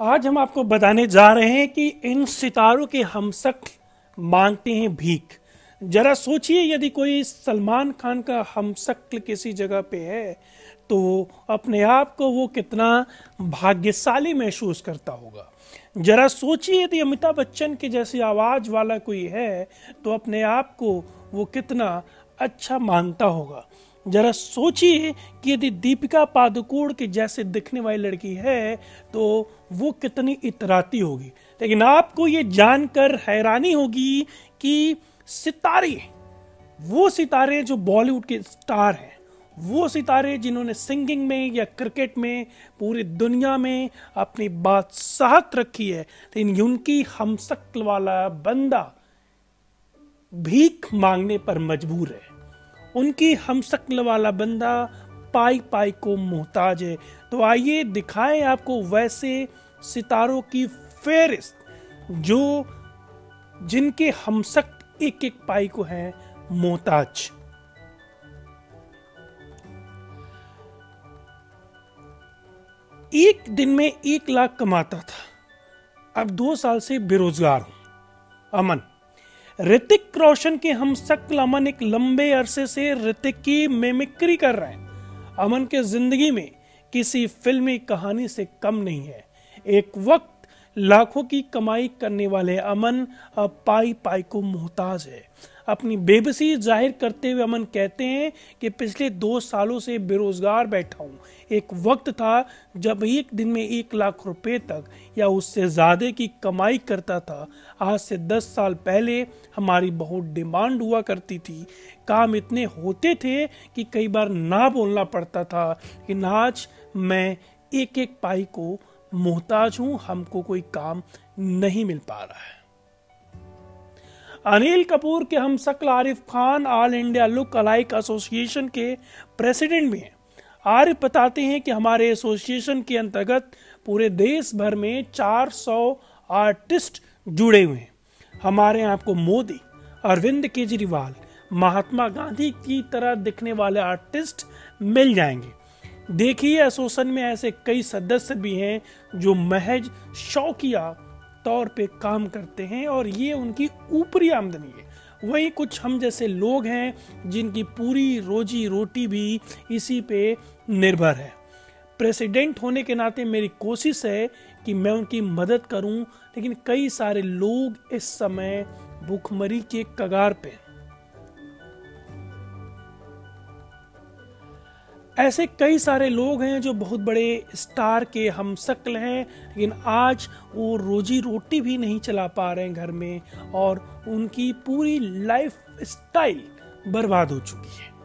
आज हम आपको बताने जा रहे हैं कि इन सितारों के हम शक्ल मांगते हैं भीख। जरा सोचिए, यदि कोई सलमान खान का हम शक्ल किसी जगह पे है तो अपने आप को वो कितना भाग्यशाली महसूस करता होगा। जरा सोचिए, यदि अमिताभ बच्चन के जैसी आवाज़ वाला कोई है तो अपने आप को वो कितना अच्छा मानता होगा। जरा सोचिए कि यदि दीपिका पादुकोण के जैसे दिखने वाली लड़की है तो वो कितनी इतराती होगी। लेकिन आपको ये जानकर हैरानी होगी कि सितारे, वो सितारे जो बॉलीवुड के स्टार हैं, वो सितारे जिन्होंने सिंगिंग में या क्रिकेट में पूरी दुनिया में अपनी बात साहत रखी है, लेकिन उनकी हम शक्ल वाला बंदा भीख मांगने पर मजबूर है। उनकी हम शक्ल वाला बंदा पाई पाई को मोहताज है। तो आइए दिखाएँ आपको वैसे सितारों की फेरिस्त जो जिनके हम शक्ल एक एक पाई को है, मोहताज। एक दिन में एक लाख कमाता था। अब दो साल से बेरोजगार हूँ। अमन ऋतिक रोशन के हम शक्ल अमन एक लंबे अरसे से ऋतिक की मेमिक्री कर रहे हैं। अमन के ज़िंदगी में किसी फिल्मी कहानी से कम नहीं है। एक वक्त लाखों की कमाई करने वाले अमन अब पाई पाई को मोहताज है। अपनी बेबसी ज़ाहिर करते हुए अमन कहते हैं कि पिछले दो सालों से बेरोजगार बैठा हूँ। एक वक्त था जब एक दिन में एक लाख रुपए तक या उससे ज़्यादा की कमाई करता था। आज से दस साल पहले हमारी बहुत डिमांड हुआ करती थी। काम इतने होते थे कि कई बार ना बोलना पड़ता था। कि नाच मैं एक एक पाई को मोहताज हूँ, हमको कोई काम नहीं मिल पा रहा है। अनिल कपूर के हम शक्ल Arif Khan All India look alike association के प्रेसिडेंट भी हैं। आरिफ बताते हैं कि हमारे एसोसिएशन के अंतर्गत पूरे देश भर में 400 आर्टिस्ट जुड़े हुए हैं। हमारे यहाँ आपको मोदी, अरविंद केजरीवाल, महात्मा गांधी की तरह दिखने वाले आर्टिस्ट मिल जाएँगे। देखिए एसोसिएशन में ऐसे कई सदस्य भी हैं जो महज शौकिया तौर पे काम करते हैं और ये उनकी ऊपरी आमदनी है। वही कुछ हम जैसे लोग हैं जिनकी पूरी रोजी रोटी भी इसी पे निर्भर है। प्रेसिडेंट होने के नाते मेरी कोशिश है कि मैं उनकी मदद करूँ, लेकिन कई सारे लोग इस समय भूखमरी के कगार पे ऐसे कई सारे लोग हैं जो बहुत बड़े स्टार के हम शक्ल हैं, लेकिन आज वो रोजी रोटी भी नहीं चला पा रहे हैं घर में, और उनकी पूरी लाइफ स्टाइल बर्बाद हो चुकी है।